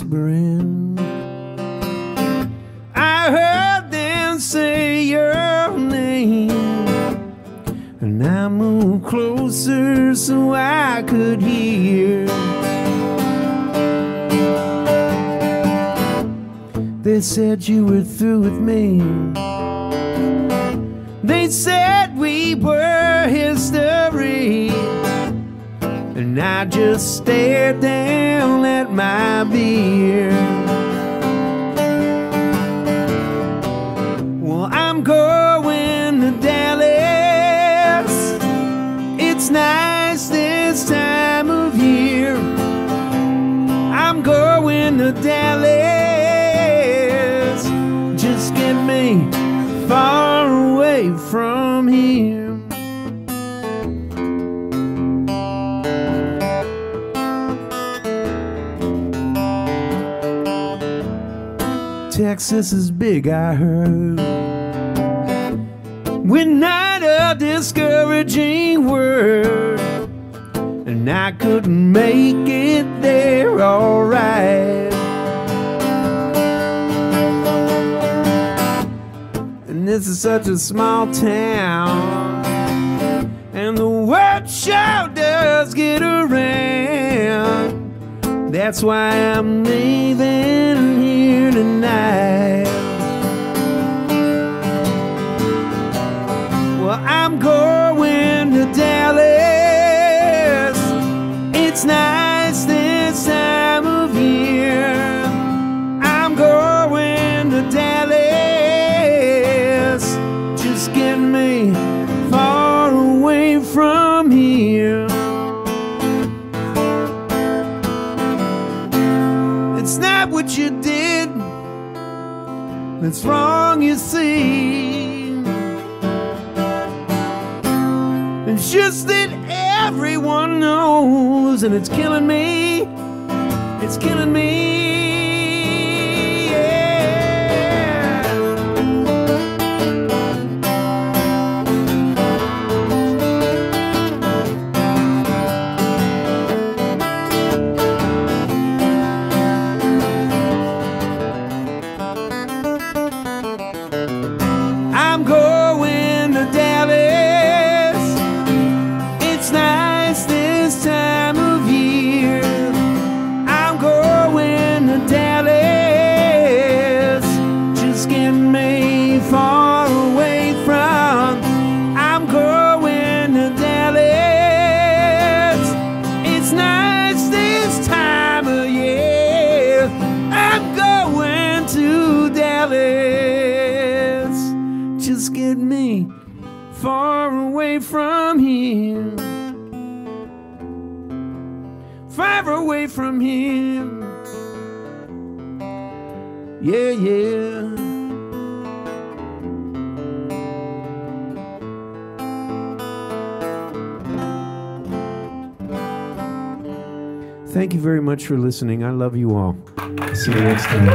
I heard them whispering. I heard them say your name. And I moved closer so I could hear. They said you were through with me. They said we were history. And I just stared down at my beer. Well, I'm going to Dallas. It's nice this time of year. I'm going to Dallas. Texas is big, I heard. We're not a discouraging word, and I couldn't make it there alright. And this is such a small town, and the word sure does get around. That's why I'm leaving here tonight. Well, I'm going that's wrong, you see. It's just that everyone knows, and it's killing me. It's killing me. From here. Far away from Him. Yeah, yeah. Thank you very much for listening. I love you all. See you next time.